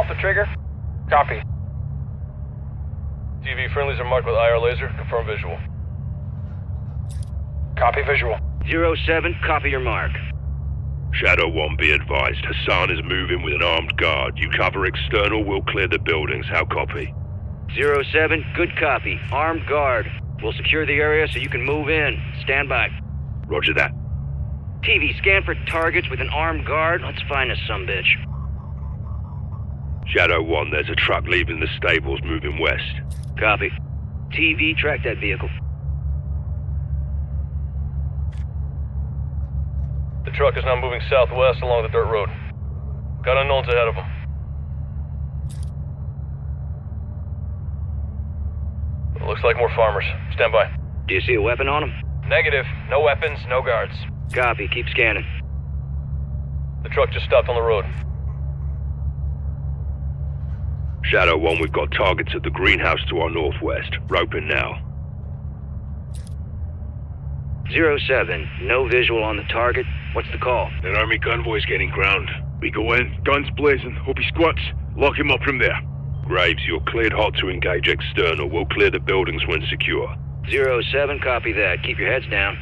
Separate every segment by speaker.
Speaker 1: off the trigger. Copy.
Speaker 2: TV friendlies are marked with IR laser. Confirm visual.
Speaker 1: Copy visual.
Speaker 3: Zero 07, copy your mark.
Speaker 4: Shadow 1, be advised. Hassan is moving with an armed guard. You cover external, we'll clear the buildings. How copy?
Speaker 3: Zero 07, good copy. Armed guard. We'll secure the area so you can move in. Stand by.
Speaker 4: Roger that.
Speaker 3: TV, scan for targets with an armed guard. Let's find us some bitch.
Speaker 4: Shadow 1, there's a truck leaving the stables moving west.
Speaker 3: Copy. TV, track that vehicle.
Speaker 2: The truck is now moving southwest along the dirt road. Got unknowns ahead of them. Looks like more farmers. Stand by.
Speaker 3: Do you see a weapon on them?
Speaker 1: Negative. No weapons, no guards.
Speaker 3: Copy. Keep scanning.
Speaker 2: The truck just stopped on the road.
Speaker 4: Shadow 1, we've got targets at the greenhouse to our northwest. Rope Roping now.
Speaker 3: Zero 07, no visual on the target. What's the call?
Speaker 4: An army convoy's getting ground. We go in, guns blazing, hope he squats. Lock him up from there. Graves, you're cleared hot to engage external. We'll clear the buildings when secure.
Speaker 3: Zero 07, copy that. Keep your heads down.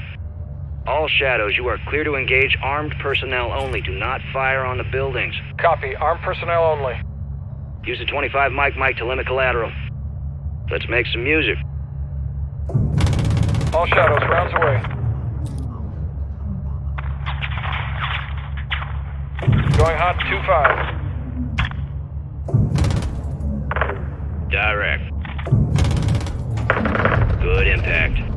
Speaker 3: All shadows, you are clear to engage armed personnel only. Do not fire on the buildings.
Speaker 1: Copy. Armed personnel only.
Speaker 3: Use the 25 mic mic to limit collateral. Let's make some music.
Speaker 1: All shadows, rounds away. Going hot, 2-5.
Speaker 3: Direct. Good impact.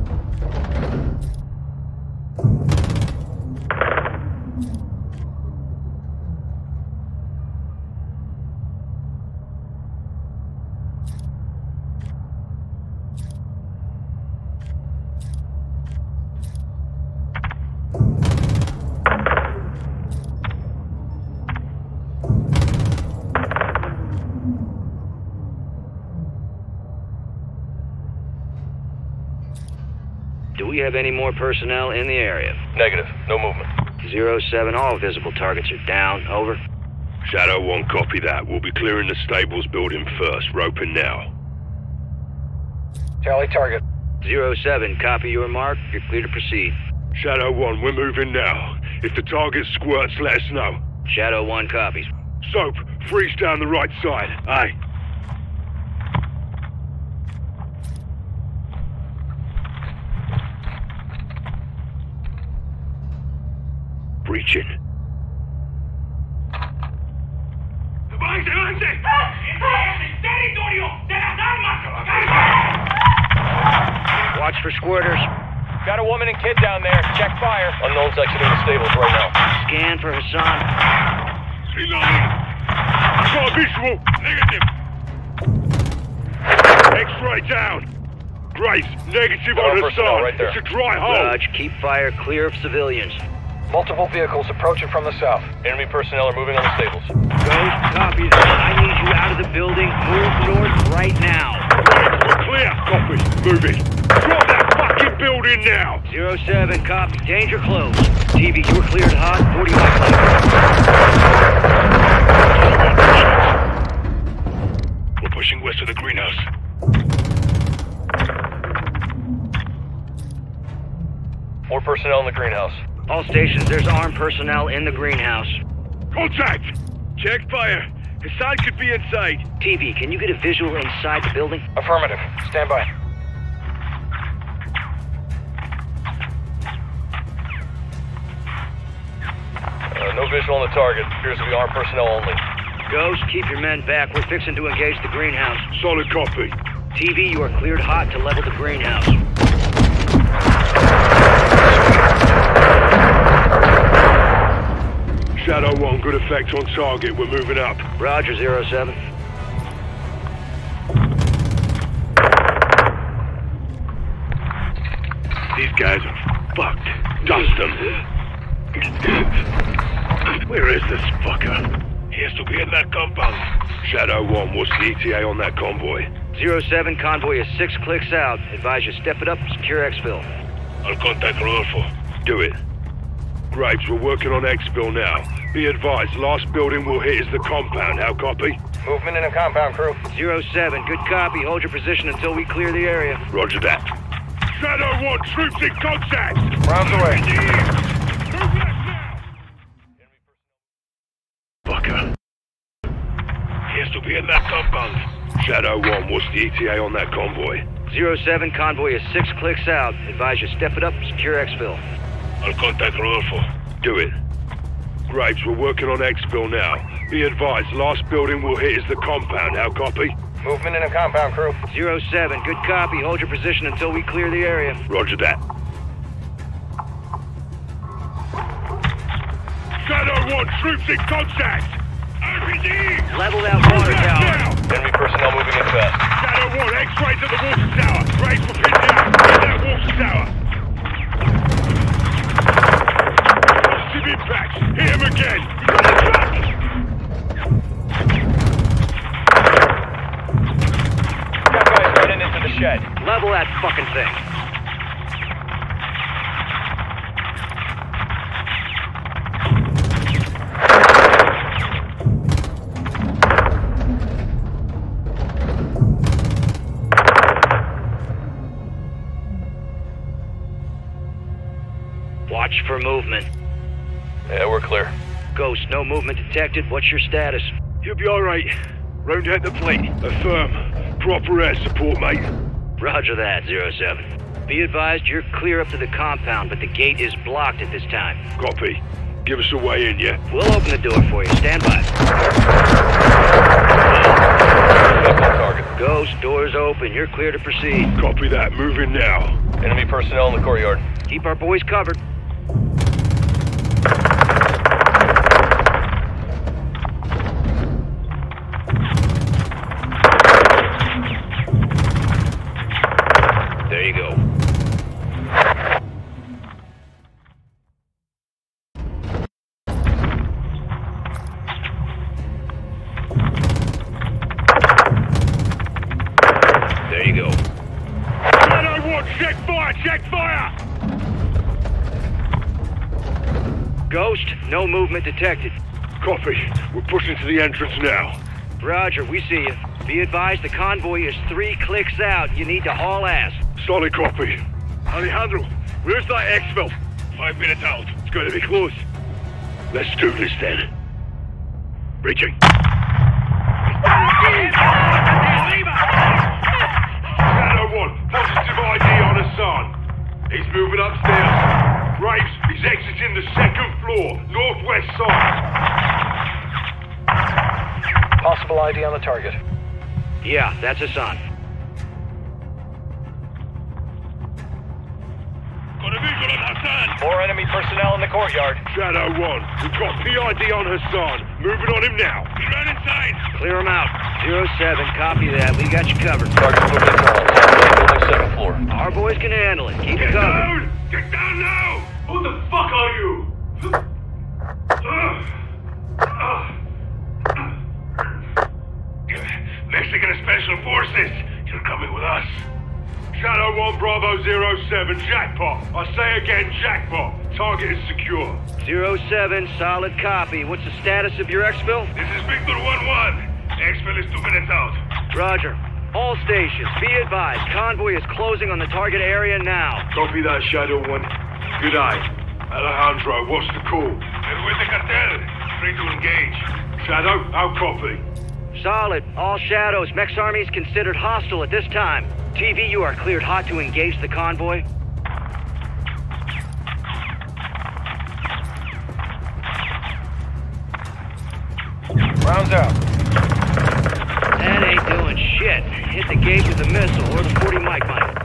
Speaker 3: We have any more personnel in the area?
Speaker 2: Negative. No movement.
Speaker 3: Zero 07, all visible targets are down. Over.
Speaker 4: Shadow 1, copy that. We'll be clearing the stables building first. Roping now.
Speaker 1: Tally target.
Speaker 3: Zero 07, copy your mark. You're clear to proceed.
Speaker 4: Shadow 1, we're moving now. If the target squirts, let us know.
Speaker 3: Shadow 1 copies.
Speaker 4: Soap, freeze down the right side. Aye. Breaching. Ah!
Speaker 3: Watch for squirters.
Speaker 1: Got a woman and kid down there. Check fire.
Speaker 2: Unknowns exiting the stables right now.
Speaker 3: Scan for Hassan.
Speaker 4: Reloading. Got a visual. Negative. X-ray down. Grace, negative
Speaker 2: Got
Speaker 4: on the
Speaker 2: personnel
Speaker 4: side.
Speaker 2: right there.
Speaker 4: It's a dry hole.
Speaker 3: Raj, keep fire clear of civilians.
Speaker 1: Multiple vehicles approaching from the south.
Speaker 2: Enemy personnel are moving on the stables.
Speaker 3: Ghost, copy that. I need you out of the building. Move north right now.
Speaker 4: Graves, we're clear. Copy. Moving. Drop that fucking building now.
Speaker 3: Zero 07, copy. Danger close. TV, you were cleared hot. 40 miles left. Stations, there's armed personnel in the greenhouse.
Speaker 4: Contact! Check fire. Hassan could be inside.
Speaker 3: TV, can you get a visual inside the building?
Speaker 1: Affirmative. Stand by.
Speaker 2: Uh, no visual on the target. Appears to be armed personnel only.
Speaker 3: Ghost, keep your men back. We're fixing to engage the greenhouse.
Speaker 4: Solid copy.
Speaker 3: TV, you are cleared hot to level the greenhouse.
Speaker 4: Shadow 1, good effect on target. We're moving up.
Speaker 3: Roger, Zero 07.
Speaker 4: These guys are fucked. Dust them. Where is this fucker? He has to be in that compound. Shadow 1, what's the ETA on that convoy?
Speaker 3: Zero 07, convoy is six clicks out. Advise you step it up, secure exfil.
Speaker 4: I'll contact Rodolfo. Do it. Graves, we're working on exfil now. Be advised, last building we'll hit is the compound. How copy?
Speaker 1: Movement in the compound, crew.
Speaker 3: Zero 07, good copy. Hold your position until we clear the area.
Speaker 4: Roger that. Shadow 1, troops in contact!
Speaker 1: Rounds away.
Speaker 4: Move left now! Fucker. He has to be in that compound. Shadow 1, what's the ETA on that convoy?
Speaker 3: Zero 07, convoy is six clicks out. Advise you step it up, secure exfil.
Speaker 4: I'll contact Rodolfo. Do it. Graves, we're working on exfil now. Be advised, last building we'll hit is the compound. How copy?
Speaker 1: Movement in the compound, crew.
Speaker 3: Zero 07, good copy. Hold your position until we clear the area.
Speaker 4: Roger that. Shadow 1, troops in contact! RPG!
Speaker 3: Level that
Speaker 4: Move
Speaker 3: water tower.
Speaker 4: now!
Speaker 2: Enemy personnel moving in fast.
Speaker 4: Shadow 1, X-ray to the water tower! Graves will pin down! Hit that water tower! Positive impact! Hit him again! He's on the track!
Speaker 1: Got guys running into the shed.
Speaker 3: Level that fucking thing. Detected. What's your status?
Speaker 4: You'll be alright. Round out the plate. Affirm. Proper air support, mate.
Speaker 3: Roger that, Zero Seven. Be advised you're clear up to the compound, but the gate is blocked at this time.
Speaker 4: Copy. Give us a way in, yeah?
Speaker 3: We'll open the door for you. Stand by.
Speaker 2: Target.
Speaker 3: Ghost, doors open. You're clear to proceed.
Speaker 4: Copy that. Move in now.
Speaker 2: Enemy personnel in the courtyard.
Speaker 3: Keep our boys covered. Movement detected.
Speaker 4: Copy. We're pushing to the entrance now.
Speaker 3: Roger, we see you. Be advised the convoy is three clicks out. You need to haul ass.
Speaker 4: Solid copy. Alejandro, where's that exfil? Five minutes out. It's going to be close. Let's do this then. Reaching. Shadow 1, positive ID on Hassan. He's moving upstairs. Graves, he's exiting the second floor, northwest side.
Speaker 1: Possible ID on the target.
Speaker 3: Yeah, that's Hassan.
Speaker 4: Got a visual on Hassan.
Speaker 1: More enemy personnel in the courtyard.
Speaker 4: Shadow 1, we've got PID on Hassan. Moving on him now. He ran inside.
Speaker 3: Clear him out. Zero 07, copy that. We got you covered.
Speaker 2: Target moving in tunnel. South second floor.
Speaker 3: Our boys can handle it. Keep it
Speaker 4: Get
Speaker 3: covered.
Speaker 4: down! Get down now! Who the fuck are you? Mexican Special Forces, you're coming with us. Shadow 1 Bravo 07, jackpot. I say again, jackpot. Target is secure.
Speaker 3: Zero 07, solid copy. What's the status of your exfil?
Speaker 4: This is Victor 1-1. Exfil is two minutes out.
Speaker 3: Roger. All stations, be advised. Convoy is closing on the target area now.
Speaker 4: Copy that, Shadow 1. Good eye. Alejandro, what's the call? They're with the cartel. Free to engage. Shadow, I'll copy.
Speaker 3: Solid. All shadows. Mex Army is considered hostile at this time. TV, you are cleared hot to engage the convoy.
Speaker 1: Rounds out.
Speaker 3: That ain't doing shit. Hit the gate with a missile or the 40 mic mine.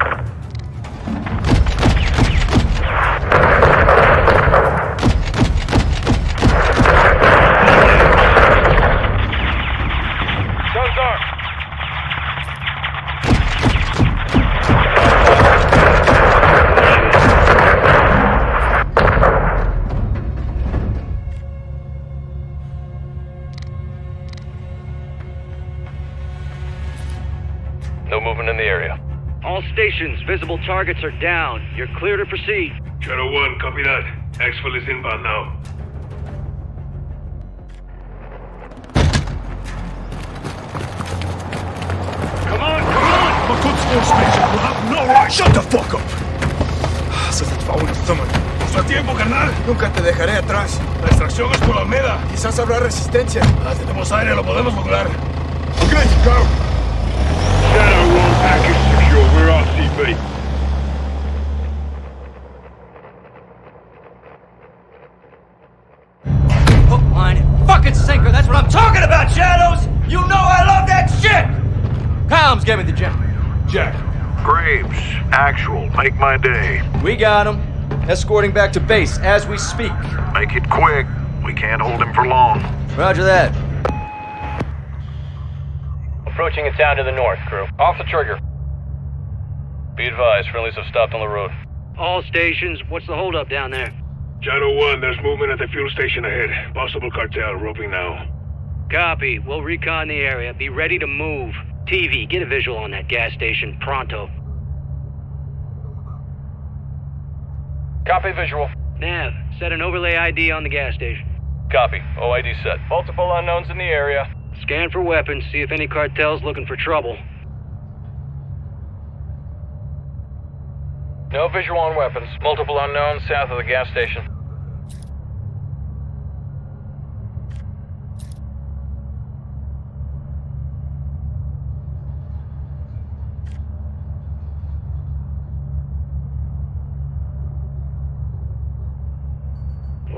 Speaker 2: Movement in the area.
Speaker 3: All stations, visible targets are down. You're clear to proceed.
Speaker 4: Shadow 1, copy that. Exfil is inbound now.
Speaker 5: Come on, come on!
Speaker 6: Makut's force station will have no right. Shut the fuck up. Se va un estómago. Nuestro tiempo, carnal.
Speaker 7: Nunca te dejaré atrás.
Speaker 6: La extracción es por Almeda.
Speaker 7: Quizás habrá resistencia.
Speaker 6: Ah, tenemos aire, lo podemos lograr.
Speaker 7: Okay, go.
Speaker 4: Shadow 1 package secure. We're RCB.
Speaker 8: Hook, line, fucking sinker. That's what I'm talking about, Shadows! You know I love that shit! Give me the gem.
Speaker 6: Jack.
Speaker 9: Graves, actual, make my day.
Speaker 8: We got him. Escorting back to base as we speak.
Speaker 9: Make it quick. We can't hold him for long.
Speaker 8: Roger that.
Speaker 2: Approaching a town to the north, crew. Off the trigger. Be advised, friendlies have stopped on the road.
Speaker 3: All stations, what's the holdup down there?
Speaker 4: Shadow 1, there's movement at the fuel station ahead. Possible cartel roping now.
Speaker 3: Copy. We'll recon the area. Be ready to move. TV, get a visual on that gas station. Pronto.
Speaker 2: Copy visual.
Speaker 3: Nav, set an overlay ID on the gas station.
Speaker 2: Copy. OID set. Multiple unknowns in the area.
Speaker 3: Scan for weapons, see if any cartel's looking for trouble.
Speaker 2: No visual on weapons. Multiple unknowns south of the gas station.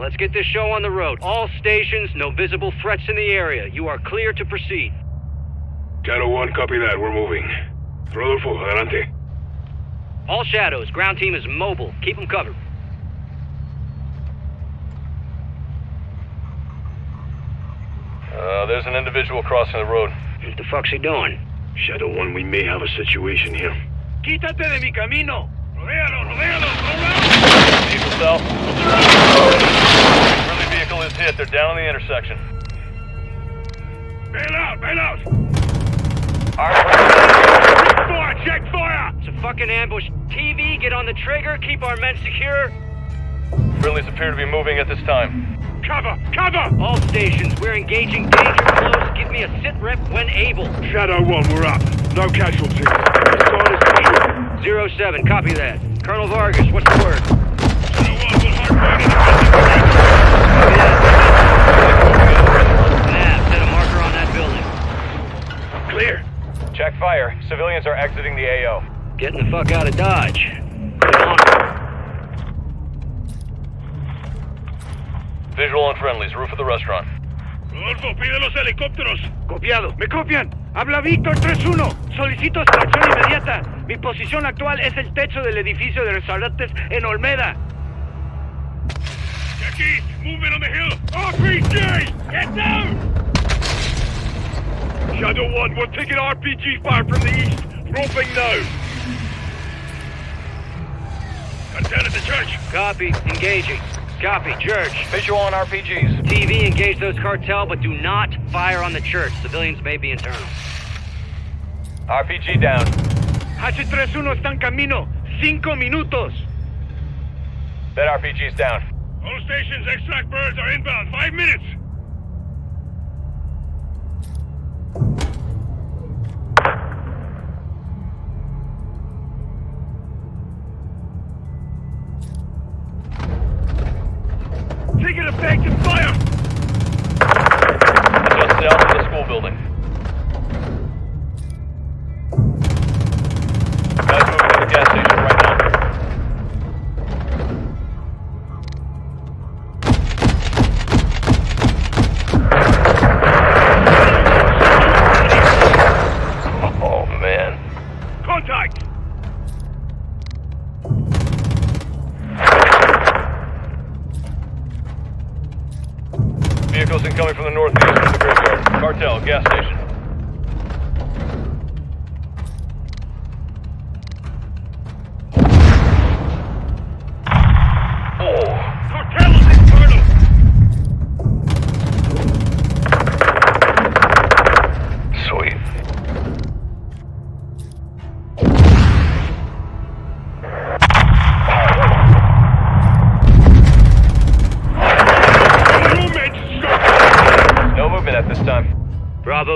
Speaker 3: Let's get this show on the road. All stations, no visible threats in the area. You are clear to proceed.
Speaker 4: Shadow 1, copy that. We're moving. Rodolfo, adelante.
Speaker 3: All shadows, ground team is mobile. Keep them covered.
Speaker 2: Uh, there's an individual crossing the road.
Speaker 3: What the fuck's he doing?
Speaker 4: Shadow 1, we may have a situation here.
Speaker 5: Quítate de mi camino. Rodéalo, rodéalo, go around.
Speaker 2: Vehicle south. Friendly vehicle is hit. They're down on the intersection.
Speaker 4: Bail out, bail out!
Speaker 5: Fire, check fire.
Speaker 3: It's a fucking ambush. TV, get on the trigger. Keep our men secure.
Speaker 2: Friendlies appear to be moving at this time.
Speaker 5: Cover, cover.
Speaker 3: All stations, we're engaging danger close. Give me a sit rep when able.
Speaker 4: Shadow 1, we're up. No casualties. Start.
Speaker 3: Zero 07, copy that. Colonel Vargas, what's the word?
Speaker 4: Shadow 1, we'll hardpoint it.
Speaker 2: Civilians are exiting the AO.
Speaker 3: Getting the fuck out of Dodge. Get on it.
Speaker 2: Visual on friendlies. Roof of the restaurant.
Speaker 4: Rodolfo, pide los helicópteros.
Speaker 5: Copiado. ¿Me copian? Habla Víctor 3-1. Solicito extracción inmediata. Mi posición actual es el techo del edificio de restaurantes en Olmeda.
Speaker 4: Jackie, movement on the hill.
Speaker 5: RPG! Get down!
Speaker 4: Shadow 1, we're taking RPG fire from the east. Roping now. Cartel at the church.
Speaker 3: Copy, engaging. Copy, church.
Speaker 2: Visual on RPGs.
Speaker 3: TV, engage those cartel, but do not fire on the church. Civilians may be internal.
Speaker 2: RPG down.
Speaker 5: H31 está en camino. Cinco minutos.
Speaker 2: That RPG's down.
Speaker 4: All stations, extract birds are inbound. Five minutes.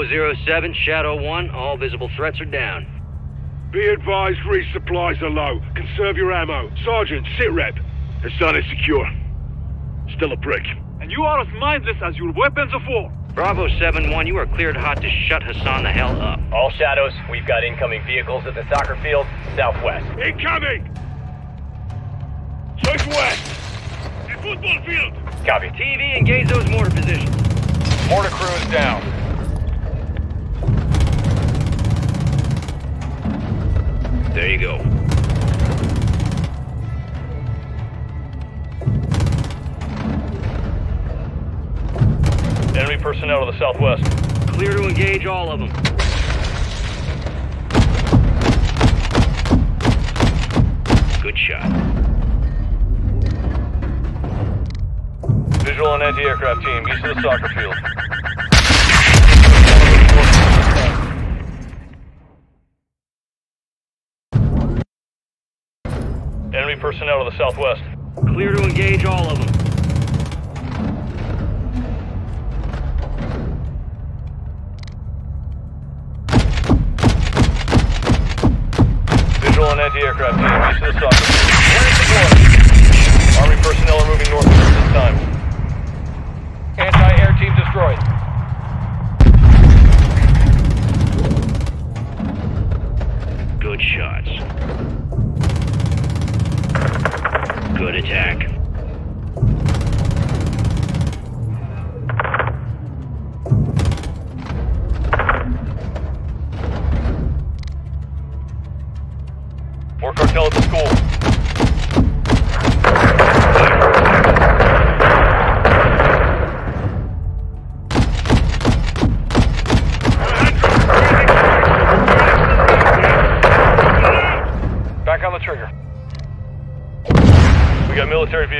Speaker 3: 007, Shadow 1, all visible threats are down.
Speaker 4: Be advised, resupplies are low. Conserve your ammo. Sergeant, sit rep. Hassan is secure. Still a prick.
Speaker 5: And you are as mindless as your weapons of war.
Speaker 3: Bravo 7-1, you are cleared hot to shut Hassan the hell up.
Speaker 2: All shadows, we've got incoming vehicles at the soccer field, southwest.
Speaker 4: Incoming! Southwest! The football field!
Speaker 2: Copy.
Speaker 3: TV, engage those mortar positions.
Speaker 2: Mortar crews down.
Speaker 3: There you go.
Speaker 2: Enemy personnel to the southwest.
Speaker 3: Clear to engage all of them. Good shot.
Speaker 2: Visual on anti-aircraft team, east of the soccer field. Personnel to the southwest.
Speaker 3: Clear to engage all of them.
Speaker 2: Visual on anti-aircraft of the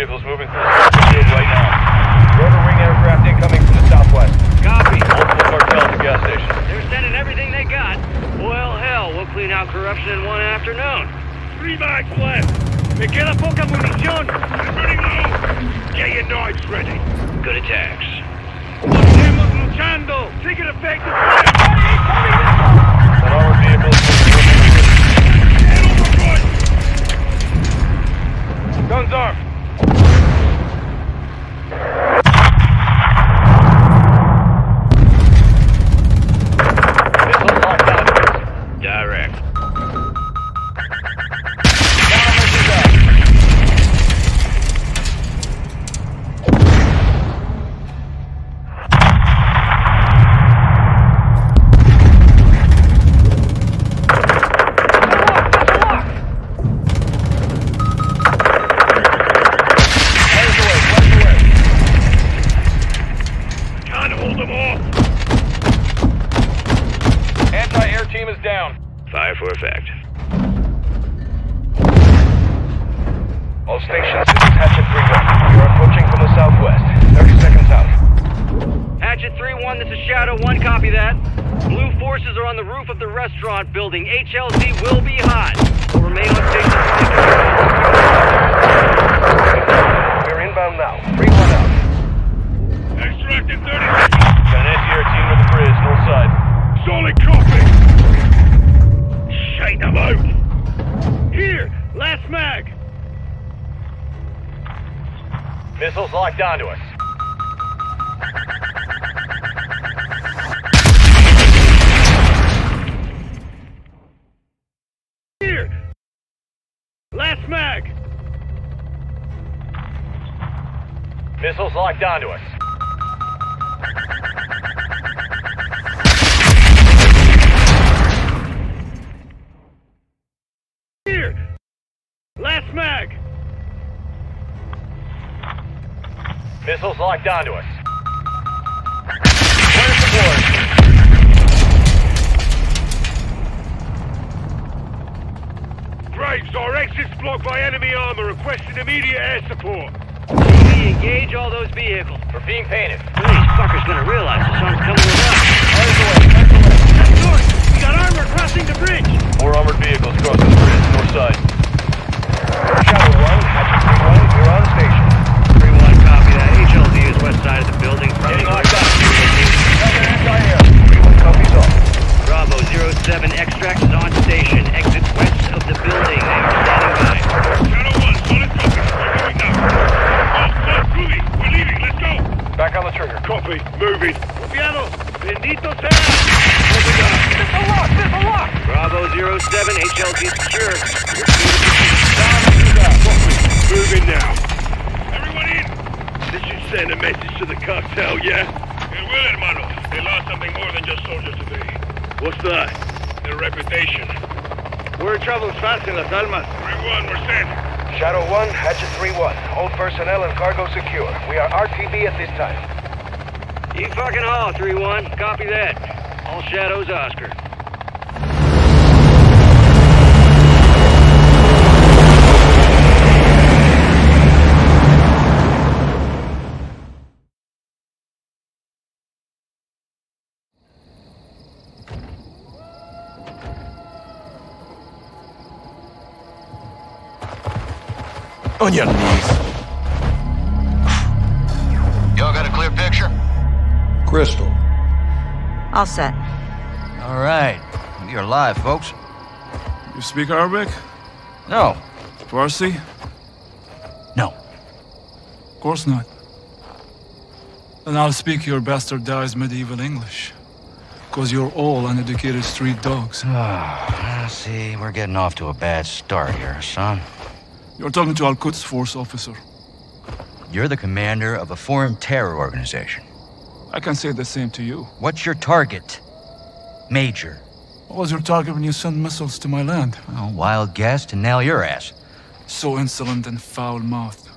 Speaker 2: vehicles moving through the soccer field right now. Rotor wing aircraft incoming from the southwest.
Speaker 3: Copy.
Speaker 2: Multiple cartels at gas station.
Speaker 3: They're sending everything they got. Well, hell, we'll clean out corruption in one afternoon.
Speaker 4: Three bags left.
Speaker 5: Me queda poca munición.
Speaker 4: Running low. Get your knives ready.
Speaker 3: Good attacks.
Speaker 5: Estemos luchando. Take it effective.
Speaker 2: An armored vehicle is moving northward.
Speaker 1: Guns armed.
Speaker 5: Thank
Speaker 2: you. Locked onto us.
Speaker 5: Here. Last mag.
Speaker 2: Missiles locked onto us. Missiles locked onto us. Fire deployed.
Speaker 4: Graves, our exit's blocked by enemy armor requesting immediate air support.
Speaker 3: TV, engage all those vehicles.
Speaker 2: We're being painted.
Speaker 3: When these fuckers gonna realize the sun's coming with us?
Speaker 2: Fires away, fires away.
Speaker 5: North. We got armor crossing the bridge.
Speaker 2: Four armored vehicles crossing the bridge, north side.
Speaker 1: Shadow 1, Hatchet 3-1, you're on station.
Speaker 3: 3-1, copy that. HLZ is west side of the building.
Speaker 2: Getting locked on.
Speaker 3: Engage
Speaker 2: Anti-air.
Speaker 3: 07, extract is on station. Exit west of the building. They are standing by.
Speaker 4: Shadow 1, solid copy. We're moving now. Oh, oh, Rudy, we're leaving. Let's go.
Speaker 2: Back on the trigger.
Speaker 4: Copy. Moving.
Speaker 5: Copiado. Bendito sea.
Speaker 3: Bravo 07, HLZ secure.
Speaker 5: Troubles fast in Las Almas.
Speaker 4: 3-1, we're sent.
Speaker 1: Shadow 1, Hatchet 3-1. All personnel and cargo secure. We are RTB at this time.
Speaker 3: You fucking haul, 3-1. Copy that. All shadows, Oscar.
Speaker 6: On your knees.
Speaker 9: Y'all got a clear picture?
Speaker 10: Crystal.
Speaker 11: All set.
Speaker 8: All right. You're alive, folks.
Speaker 6: You speak Arabic?
Speaker 8: No.
Speaker 6: Farsi?
Speaker 8: No.
Speaker 6: Of course not. Then I'll speak your bastardized medieval English. Cause you're all uneducated street dogs.
Speaker 8: Ah, see, we're getting off to a bad start here, son.
Speaker 6: You're talking to Al Quds Force officer.
Speaker 8: You're the commander of a foreign terror organization.
Speaker 6: I can say the same to you.
Speaker 8: What's your target? Major.
Speaker 6: What was your target when you sent missiles to my land?
Speaker 8: Well, wild guess to nail your ass.
Speaker 6: So insolent and foul-mouthed.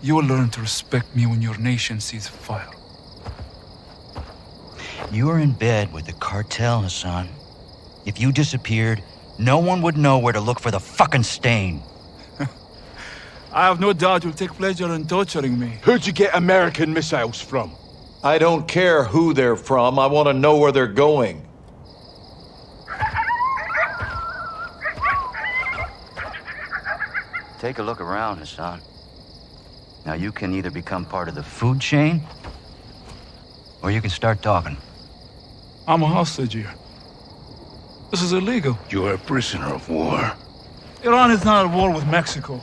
Speaker 6: You will learn to respect me when your nation sees fire.
Speaker 8: You're in bed with the cartel, Hassan. If you disappeared, no one would know where to look for the fucking stain.
Speaker 6: I have no doubt you'll take pleasure in torturing me.
Speaker 7: Who'd you get American missiles from?
Speaker 10: I don't care who they're from. I want to know where they're going.
Speaker 8: Take a look around, Hassan. Now you can either become part of the food chain, or you can start talking.
Speaker 6: I'm a hostage here. This is illegal.
Speaker 4: You're a prisoner of war.
Speaker 6: Iran is not at war with Mexico.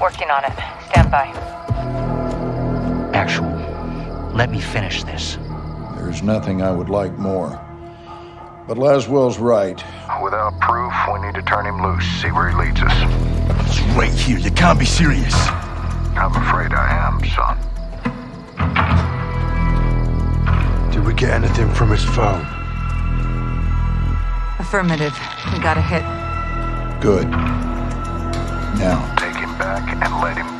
Speaker 11: Working on it. Stand by.
Speaker 8: Actual. Let me finish this.
Speaker 10: There's nothing I would like more. But Laswell's right.
Speaker 9: Without proof, we need to turn him loose, see where he leads us.
Speaker 7: It's right here. You can't be serious.
Speaker 9: I'm afraid I am, son.
Speaker 7: Did we get anything from his phone?
Speaker 11: Affirmative. We got a hit.
Speaker 10: Good. Now,
Speaker 9: Take him back and let him